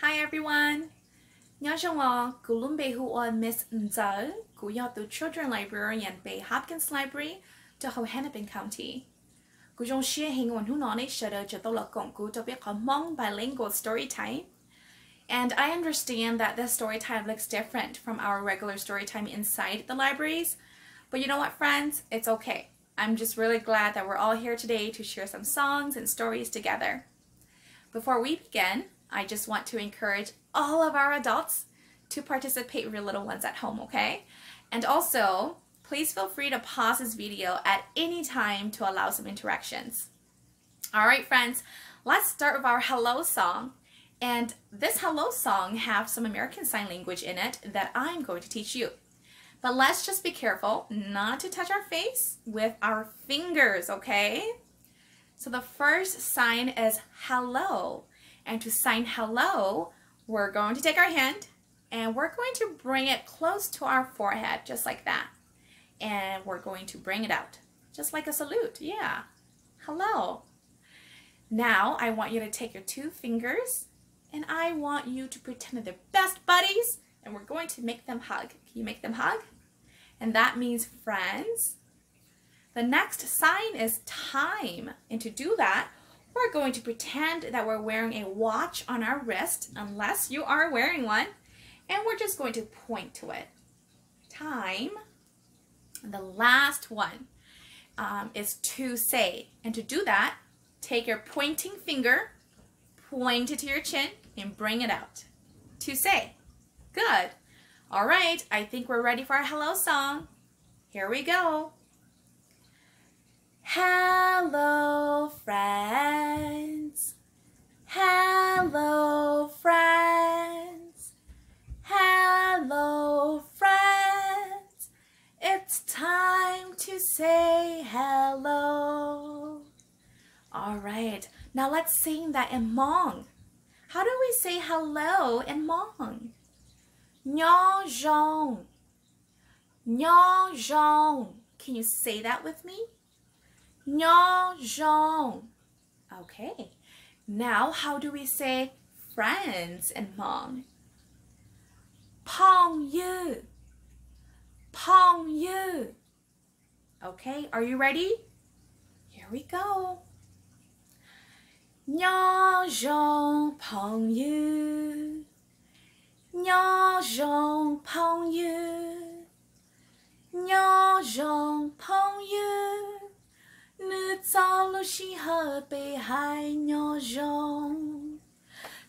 Hi everyone! Nhớ trong ngò, cú lùm bê Miss Nzơ, cú yọ từ Children Library and Bay Hopkins Library to Hennepin County. Cú trong xia hình nguồn nọ này sợ đợi cho cho mong bilingual story time. And I understand that this story time looks different from our regular story time inside the libraries. But you know what, friends? It's okay. I'm just really glad that we're all here today to share some songs and stories together. Before we begin, I just want to encourage all of our adults to participate with your little ones at home, okay? And also, please feel free to pause this video at any time to allow some interactions. All right, friends, let's start with our hello song. And this hello song has some American Sign Language in it that I'm going to teach you. But let's just be careful not to touch our face with our fingers, okay? So the first sign is hello. And to sign hello, we're going to take our hand and we're going to bring it close to our forehead, just like that. And we're going to bring it out, just like a salute. Yeah. Hello. Now, I want you to take your two fingers and I want you to pretend that they're best buddies and we're going to make them hug. Can you make them hug? And that means friends. The next sign is time. And to do that, we're going to pretend that we're wearing a watch on our wrist, unless you are wearing one, and we're just going to point to it. Time. The last one um, is to say. And to do that, take your pointing finger, point it to your chin, and bring it out. To say. Good. All right, I think we're ready for our hello song. Here we go. Hello, friends. Hello, friends. Hello, friends. It's time to say hello. All right, now let's sing that in Hmong. How do we say hello in Hmong? Nyo zhong. Nyo zhong. Can you say that with me? Nyo zhong. Okay. Now, how do we say friends yu. Pong yu. Okay, are you ready? Here we go. Nyo zhong pong yu. Nyo zhong pong yu. Nyo zhong pong yu.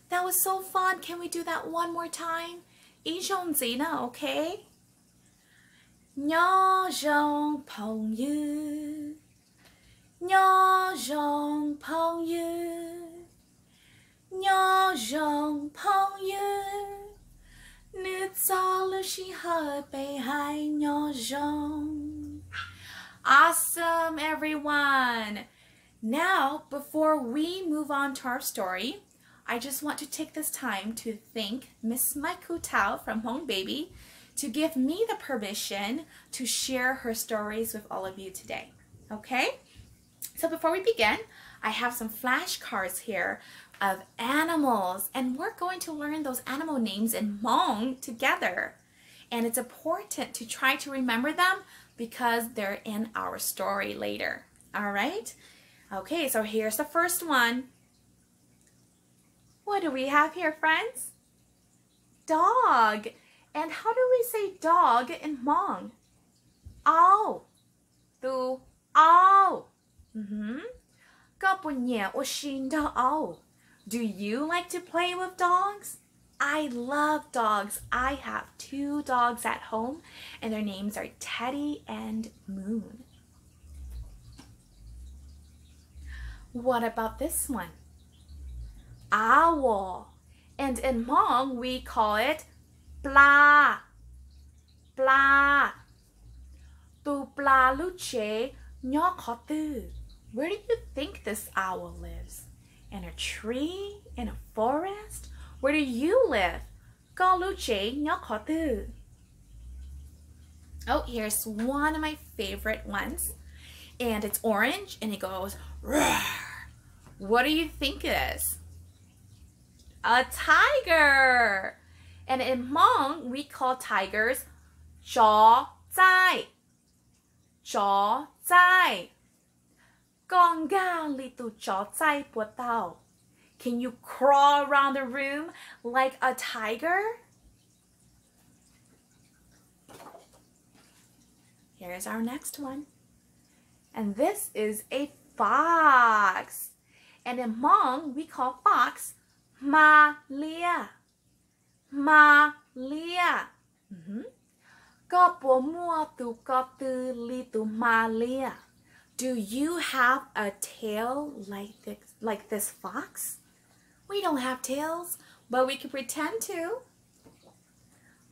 That was so fun. Can we do that one more time? Izhong Zena, okay? Nhỏ rong phong yu Nhỏ rong phong yu Nhỏ rong phong yu Nữ gió lưu shi hơi bề hai nhỏ rong Awesome, everyone. Now, before we move on to our story, I just want to take this time to thank Miss Mykou Thao from Home Baby to give me the permission to share her stories with all of you today. Okay? So before we begin, I have some flashcards here of animals, and we're going to learn those animal names in Hmong together. And it's important to try to remember them because they're in our story later. All right? Okay, so here's the first one. What do we have here, friends? Dog. And how do we say dog in Hmong? Ow. Tu ow. Mm-hmm. Do you like to play with dogs? I love dogs. I have two dogs at home and their names are Teddy and Moon. What about this one? Owl. And in Hmong, we call it bla. Bla. Tu bla luche Where do you think this owl lives? In a tree? In a forest? Where do you live? Galuche Lu Che Oh, here's one of my favorite ones. And it's orange and it goes, What do you think it is? A tiger. And in Hmong, we call tigers jaw zai. Jaw zai. Gong gang Little tu jaw zai po. Can you crawl around the room like a tiger? Here's our next one. And this is a fox. And in Hmong, we call fox ma lia. Ma lia. Mm-hmm. Do you have a tail like this, like this fox? We don't have tails, but we can pretend to.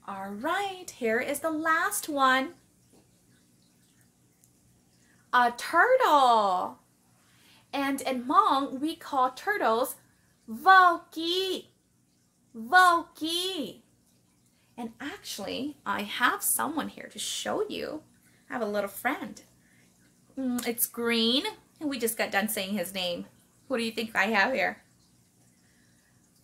All right, here is the last one. A turtle. And in Hmong, we call turtles Voki. Voki. And actually, I have someone here to show you. I have a little friend. Mm, it's green, and we just got done saying his name. Who do you think I have here?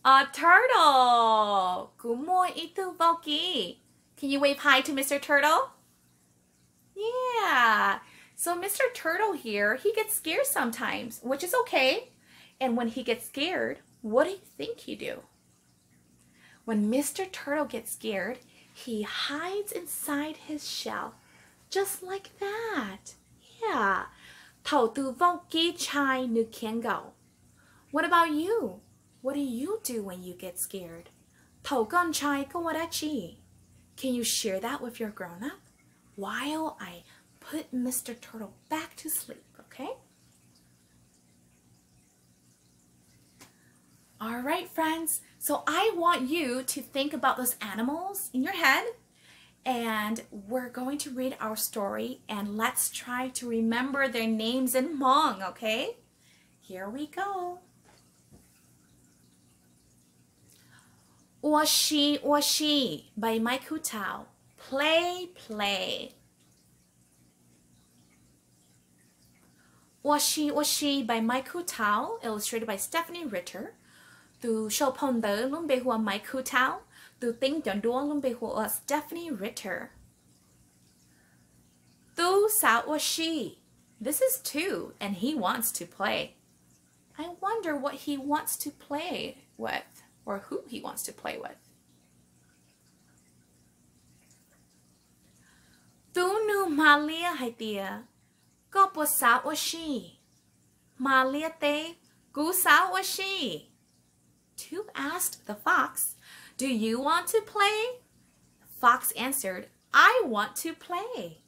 A turtle. Kumoy itu Voki. Can you wave hi to Mr. Turtle? Yeah. So Mr. Turtle here, he gets scared sometimes, which is okay. And when he gets scared, what do you think he do? When Mr. Turtle gets scared, he hides inside his shell, just like that. Yeah. What about you? What do you do when you get scared? Togon chai kawarechi. Can you share that with your grown-up? While I put Mr. Turtle back to sleep, okay? All right, friends. So I want you to think about those animals in your head and we're going to read our story and let's try to remember their names in Hmong, okay? Here we go. Washi Washi by Mykou Thao. Play, play. Washi Washi by Mykou Thao, illustrated by Stephanie Ritter. Từ show pon de luôn bề hùa Mykou Thao. Từ tính chọn đua luôn bề hùa Stephanie Ritter. Tu sao Washi. This is two, and he wants to play. I wonder what he wants to play with or who he wants to play with. Tu nu malia haitia, bố sao wa she. Malia te, gu sao wa. Two asked the fox, do you want to play? The fox answered, I want to play.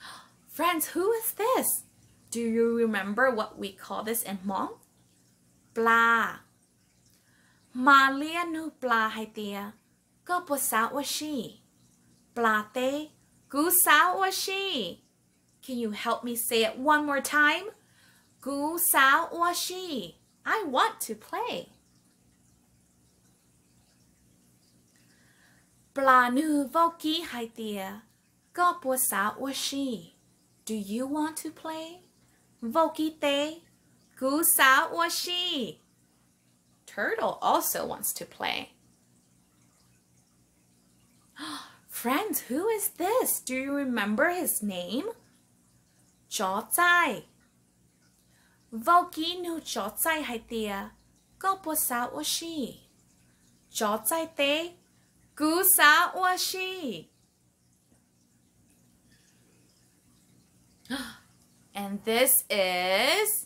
Friends, who is this? Do you remember what we call this in Hmong? ปลา มาเลียนูปลาไฮเตียก็ปวดสาวชีปลาเตกูสาวชี Can you help me say it one more time? กูสาวชี I want to play. ปลานูวอกี้ไฮเตียก็ปวดสาวชี Do you want to play? วอกี้เต or she? Turtle also wants to play. Friends, who is this? Do you remember his name? Chó Tsai. Vô nu chó Tsai hai tia. Sao or she? Chó Tsai te. Gu sao or she? And this is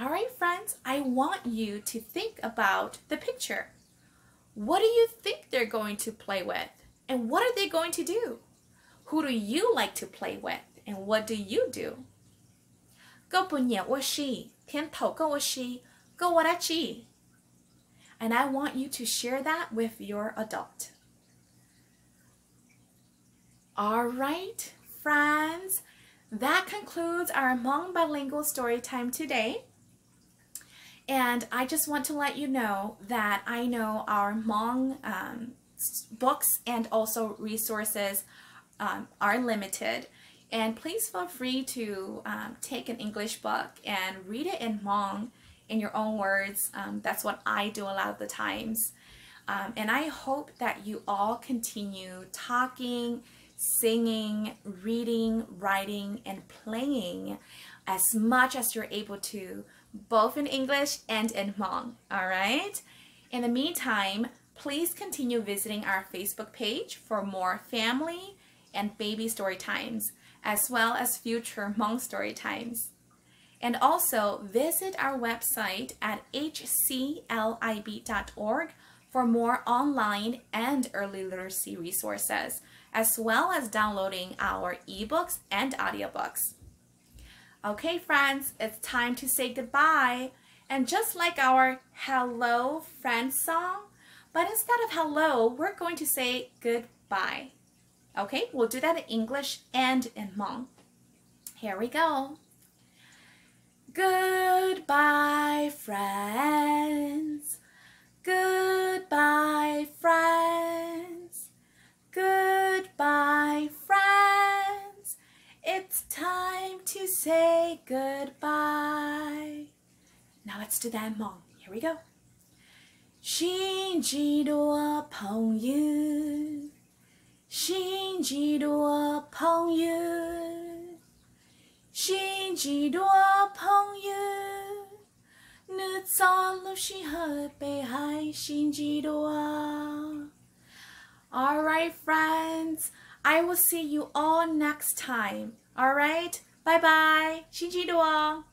All right, friends, I want you to think about the picture. What do you think they're going to play with? And what are they going to do? Who do you like to play with? And what do you do? 胳膊捻我膝，偏头跟我膝，跟我来骑。And I want you to share that with your adult. All right, friends, that concludes our Hmong bilingual story time today. And I just want to let you know that I know our Hmong um, books and also resources um, are limited. And please feel free to um, take an English book and read it in Hmong in your own words. Um, that's what I do a lot of the times. Um, and I hope that you all continue talking, singing, reading, writing, and playing as much as you're able to, both in English and in Hmong, all right? In the meantime, please continue visiting our Facebook page for more family and baby story times, as well as future Hmong story times. And also visit our website at hclib.org for more online and early literacy resources, as well as downloading our ebooks and audiobooks. Okay, friends, it's time to say goodbye. And just like our Hello Friend song, but instead of hello, we're going to say goodbye. Okay, we'll do that in English and in Hmong. Here we go. Now let's do that in Hmong. Here we go. 星几多朋友，星几多朋友。星几多朋友，你走路时候北海星几多？All right, friends. I will see you all next time. All right. Bye bye. 星期多。